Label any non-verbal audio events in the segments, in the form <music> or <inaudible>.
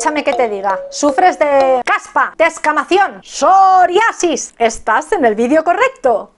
escúchame que te diga. ¿Sufres de caspa, de psoriasis? Estás en el vídeo correcto.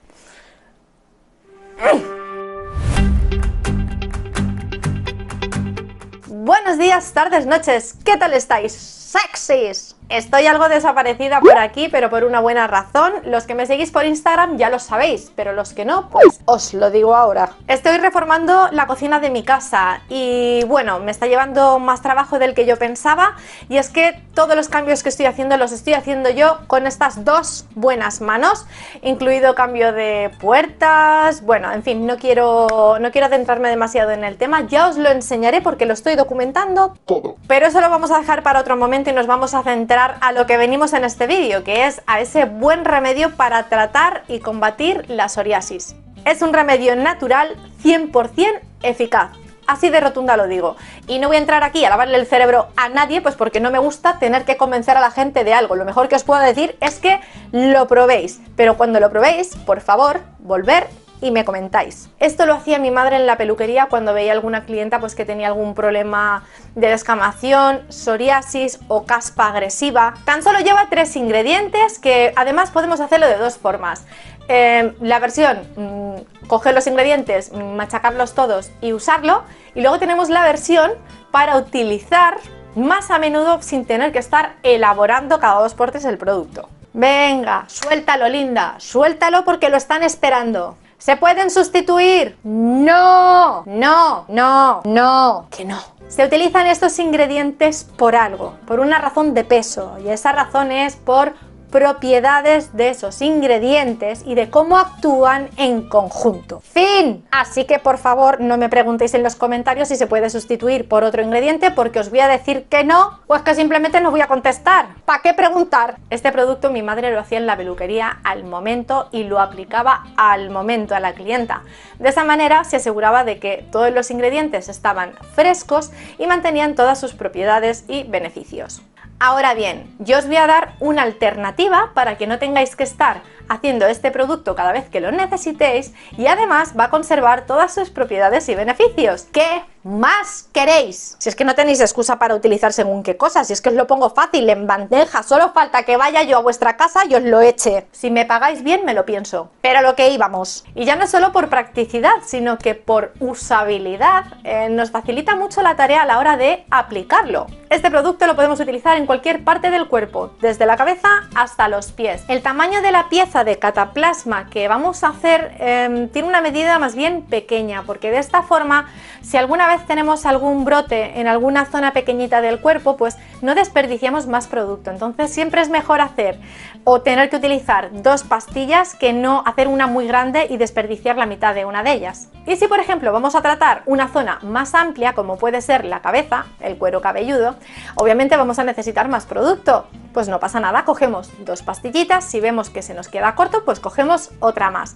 Buenos días, tardes, noches. ¿Qué tal estáis? Sexys. Estoy algo desaparecida por aquí, pero por una buena razón. Los que me seguís por Instagram ya lo sabéis, pero los que no, pues os lo digo ahora. Estoy reformando la cocina de mi casa y bueno, me está llevando más trabajo del que yo pensaba y es que todos los cambios que estoy haciendo los estoy haciendo yo con estas dos buenas manos, incluido cambio de puertas, bueno, en fin, no quiero, no quiero adentrarme demasiado en el tema, ya os lo enseñaré porque lo estoy documentando todo. Pero eso lo vamos a dejar para otro momento y nos vamos a centrar a lo que venimos en este vídeo, que es a ese buen remedio para tratar y combatir la psoriasis. Es un remedio natural 100% eficaz. Así de rotunda lo digo. Y no voy a entrar aquí a lavarle el cerebro a nadie, pues porque no me gusta tener que convencer a la gente de algo. Lo mejor que os puedo decir es que lo probéis. Pero cuando lo probéis, por favor, volver y me comentáis. Esto lo hacía mi madre en la peluquería cuando veía alguna clienta pues que tenía algún problema de descamación, psoriasis o caspa agresiva. Tan solo lleva tres ingredientes que además podemos hacerlo de dos formas. Em, la versión, mm, coger los ingredientes, machacarlos todos y usarlo. Y luego tenemos la versión para utilizar más a menudo sin tener que estar elaborando cada dos por tres el producto. Venga, suéltalo linda, suéltalo porque lo están esperando. ¿Se pueden sustituir? No, no, no, no, que no. Se utilizan estos ingredientes por algo, por una razón de peso, y esa razón es por propiedades de esos ingredientes y de cómo actúan en conjunto. Fin. Así que por favor no me preguntéis en los comentarios si se puede sustituir por otro ingrediente porque os voy a decir que no o es que simplemente no voy a contestar. ¿Para qué preguntar? Este producto mi madre lo hacía en la peluquería al momento y lo aplicaba al momento a la clienta. De esa manera se aseguraba de que todos los ingredientes estaban frescos y mantenían todas sus propiedades y beneficios. Ahora bien, yo os voy a dar una alternativa para que no tengáis que estar haciendo este producto cada vez que lo necesitéis y además va a conservar todas sus propiedades y beneficios. ¿Qué más queréis? Si es que no tenéis excusa para utilizar según qué cosas, si es que os lo pongo fácil en bandeja, solo falta que vaya yo a vuestra casa y os lo eche. Si me pagáis bien me lo pienso, pero lo que íbamos. Y ya no solo por practicidad, sino que por usabilidad eh, nos facilita mucho la tarea a la hora de aplicarlo. Este producto lo podemos utilizar en cualquier parte del cuerpo, desde la cabeza hasta los pies. El tamaño de la pieza de cataplasma que vamos a hacer em, tiene una medida más bien pequeña, porque de esta forma, si alguna vez tenemos algún brote en alguna zona pequeñita del cuerpo, pues no desperdiciamos más producto. Entonces siempre es mejor hacer o tener que utilizar dos pastillas que no hacer una muy grande y desperdiciar la mitad de una de ellas. Y si por ejemplo vamos a tratar una zona más amplia, como puede ser la cabeza, el cuero cabelludo, obviamente vamos a necesitar más producto. Pues no pasa nada, cogemos dos pastillitas, si vemos que se nos queda corto, pues cogemos otra más.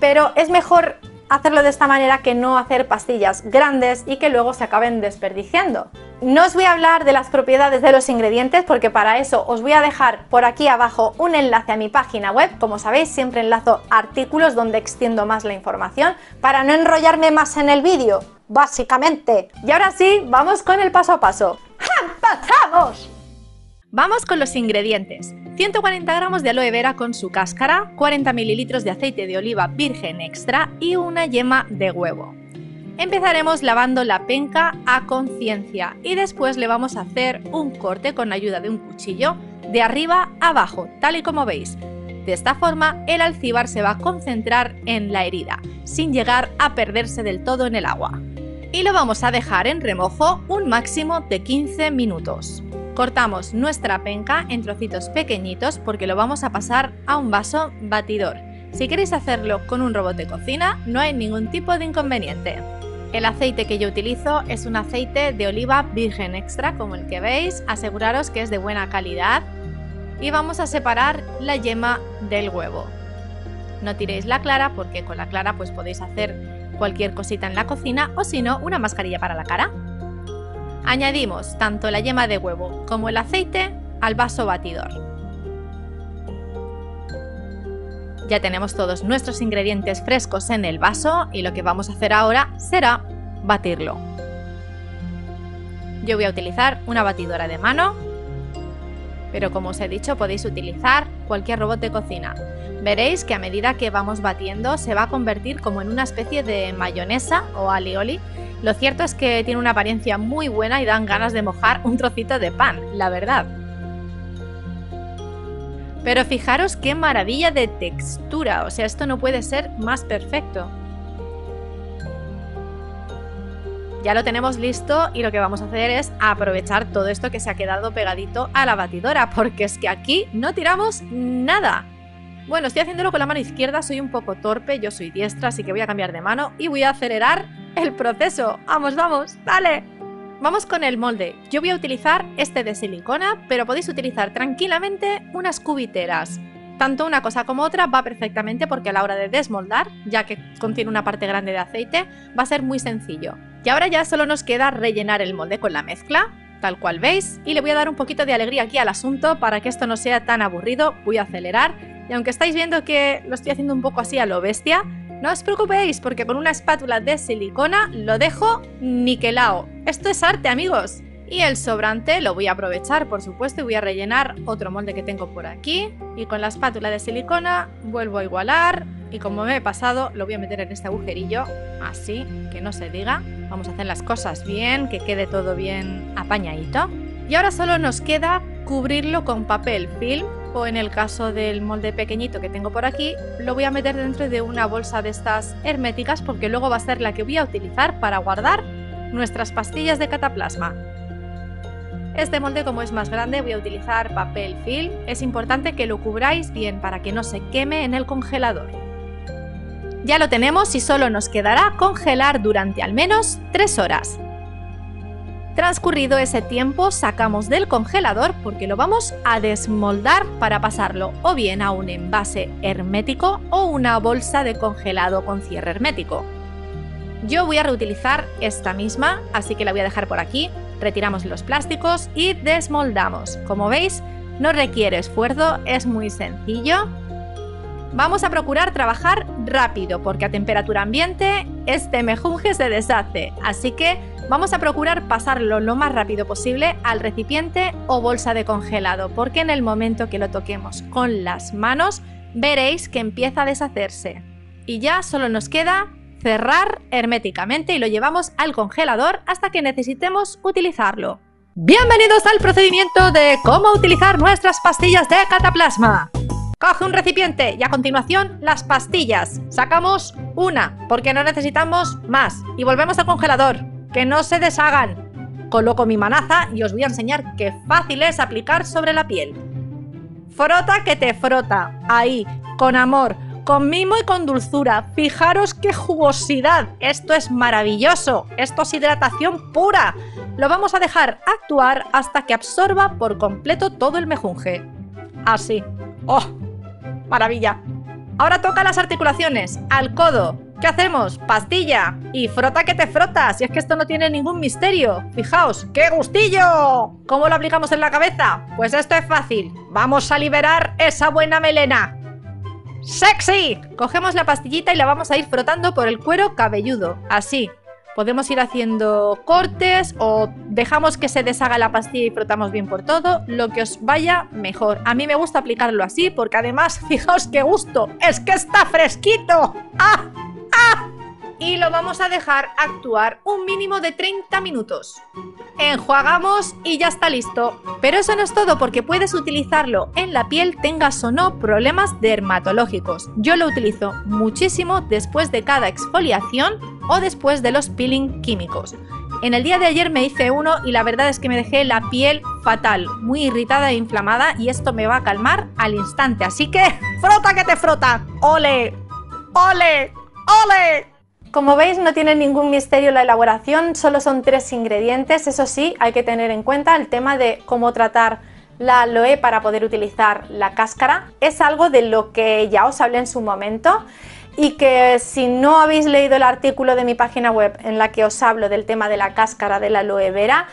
Pero es mejor hacerlo de esta manera que no hacer pastillas grandes y que luego se acaben desperdiciando. No os voy a hablar de las propiedades de los ingredientes porque para eso os voy a dejar por aquí abajo un enlace a mi página web. Como sabéis siempre enlazo artículos donde extiendo más la información para no enrollarme más en el vídeo, básicamente. Y ahora sí, vamos con el paso a paso. Vamos con los ingredientes. 140 gramos de aloe vera con su cáscara, 40 mililitros de aceite de oliva virgen extra y una yema de huevo. Empezaremos lavando la penca a conciencia y después le vamos a hacer un corte con ayuda de un cuchillo de arriba a abajo, tal y como veis. De esta forma el alcíbar se va a concentrar en la herida, sin llegar a perderse del todo en el agua. Y lo vamos a dejar en remojo un máximo de 15 minutos. Cortamos nuestra penca en trocitos pequeñitos porque lo vamos a pasar a un vaso batidor. Si queréis hacerlo con un robot de cocina, no hay ningún tipo de inconveniente. El aceite que yo utilizo es un aceite de oliva virgen extra, como el que veis, aseguraros que es de buena calidad. Y vamos a separar la yema del huevo. No tiréis la clara porque con la clara pues podéis hacer cualquier cosita en la cocina o si no, una mascarilla para la cara. Añadimos tanto la yema de huevo como el aceite al vaso batidor. Ya tenemos todos nuestros ingredientes frescos en el vaso y lo que vamos a hacer ahora será batirlo. Yo voy a utilizar una batidora de mano pero como os he dicho podéis utilizar cualquier robot de cocina. Veréis que a medida que vamos batiendo se va a convertir como en una especie de mayonesa o alioli. Lo cierto es que tiene una apariencia muy buena y dan ganas de mojar un trocito de pan, la verdad. Pero fijaros qué maravilla de textura, o sea, esto no puede ser más perfecto. Ya lo tenemos listo y lo que vamos a hacer es aprovechar todo esto que se ha quedado pegadito a la batidora, porque es que aquí no tiramos nada. Bueno, estoy haciéndolo con la mano izquierda, soy un poco torpe, yo soy diestra, así que voy a cambiar de mano y voy a acelerar el proceso. ¡Vamos, vamos! ¡Dale! Vamos con el molde. Yo voy a utilizar este de silicona, pero podéis utilizar tranquilamente unas cubiteras. Tanto una cosa como otra va perfectamente porque a la hora de desmoldar, ya que contiene una parte grande de aceite, va a ser muy sencillo. Y ahora ya solo nos queda rellenar el molde con la mezcla, tal cual veis, y le voy a dar un poquito de alegría aquí al asunto para que esto no sea tan aburrido, voy a acelerar, y aunque estáis viendo que lo estoy haciendo un poco así a lo bestia, no os preocupéis porque con una espátula de silicona lo dejo niquelado. Esto es arte amigos. Y el sobrante lo voy a aprovechar, por supuesto, y voy a rellenar otro molde que tengo por aquí. Y con la espátula de silicona vuelvo a igualar. Y como me he pasado, lo voy a meter en este agujerillo, así, que no se diga. Vamos a hacer las cosas bien, que quede todo bien apañadito. Y ahora solo nos queda cubrirlo con papel film en el caso del molde pequeñito que tengo por aquí, lo voy a meter dentro de una bolsa de estas herméticas porque luego va a ser la que voy a utilizar para guardar nuestras pastillas de cataplasma. Este molde como es más grande voy a utilizar papel film. Es importante que lo cubráis bien para que no se queme en el congelador. Ya lo tenemos y solo nos quedará congelar durante al menos 3 horas. Transcurrido ese tiempo sacamos del congelador porque lo vamos a desmoldar para pasarlo o bien a un envase hermético o una bolsa de congelado con cierre hermético. Yo voy a reutilizar esta misma, así que la voy a dejar por aquí retiramos los plásticos y desmoldamos. Como veis, no requiere esfuerzo, es muy sencillo. Vamos a procurar trabajar rápido porque a temperatura ambiente este mejunje se deshace, así que vamos a procurar pasarlo lo más rápido posible al recipiente o bolsa de congelado porque en el momento que lo toquemos con las manos veréis que empieza a deshacerse. Y ya solo nos queda cerrar herméticamente y lo llevamos al congelador hasta que necesitemos utilizarlo. Bienvenidos al procedimiento de cómo utilizar nuestras pastillas de cataplasma. Coge un recipiente y a continuación las pastillas. Sacamos una porque no necesitamos más y volvemos al congelador. Que no se deshagan. Coloco mi manaza y os voy a enseñar qué fácil es aplicar sobre la piel. Frota que te frota. Ahí, con amor con mimo y con dulzura. Fijaros qué jugosidad. Esto es maravilloso. Esto es hidratación pura. Lo vamos a dejar actuar hasta que absorba por completo todo el mejunje. Así. ¡Oh! Maravilla. Ahora toca las articulaciones, al codo. ¿Qué hacemos? Pastilla. Y frota que te frotas. Y es que esto no tiene ningún misterio. Fijaos, ¡qué gustillo! ¿Cómo lo aplicamos en la cabeza? Pues esto es fácil. Vamos a liberar esa buena melena. ¡Sexy! Cogemos la pastillita y la vamos a ir frotando por el cuero cabelludo, así. Podemos ir haciendo cortes o dejamos que se deshaga la pastilla y frotamos bien por todo, lo que os vaya mejor. A mí me gusta aplicarlo así porque además, <laughs> fijaos qué gusto, es que está fresquito. ¡Ah! Y lo vamos a dejar actuar un mínimo de 30 minutos. Enjuagamos y ya está listo. Pero eso no es todo porque puedes utilizarlo en la piel tengas o no problemas dermatológicos. Yo lo utilizo muchísimo después de cada exfoliación o después de los peeling químicos. En el día de ayer me hice uno y la verdad es que me dejé la piel fatal, muy irritada e inflamada y esto me va a calmar al instante. Así que, <laughs> frota que te frota. ¡Ole! ¡Ole! ¡Ole! Como veis no tiene ningún misterio la elaboración, solo son tres ingredientes, eso sí, hay que tener en cuenta el tema de cómo tratar la aloe para poder utilizar la cáscara. Es algo de lo que ya os hablé en su momento y que si no habéis leído el artículo de mi página web en la que os hablo del tema de la cáscara de la aloe vera,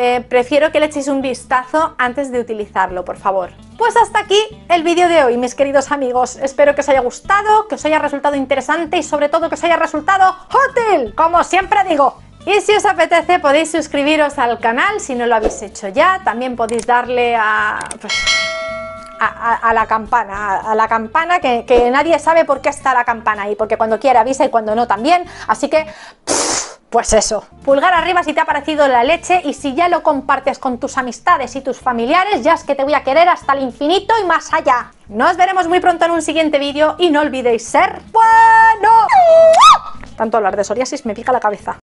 eh, prefiero que le echéis un vistazo antes de utilizarlo, por favor. Pues hasta aquí el vídeo de hoy, mis queridos amigos. Espero que os haya gustado, que os haya resultado interesante y sobre todo que os haya resultado útil. Como siempre digo, Y si os apetece podéis suscribiros al canal si no lo habéis hecho ya, también podéis darle a... Pues, a, la campana, a, la campana que, nadie sabe por qué está la campana ahí, porque cuando quiere avisa y cuando no también, así que... pues eso, pulgar arriba si te ha parecido la leche y si ya lo compartes con tus amistades y tus familiares, ya es que te voy a querer hasta el infinito y más allá. Nos veremos muy pronto en un siguiente vídeo y no olvidéis ser bueno. Tanto hablar de psoriasis me pica la cabeza.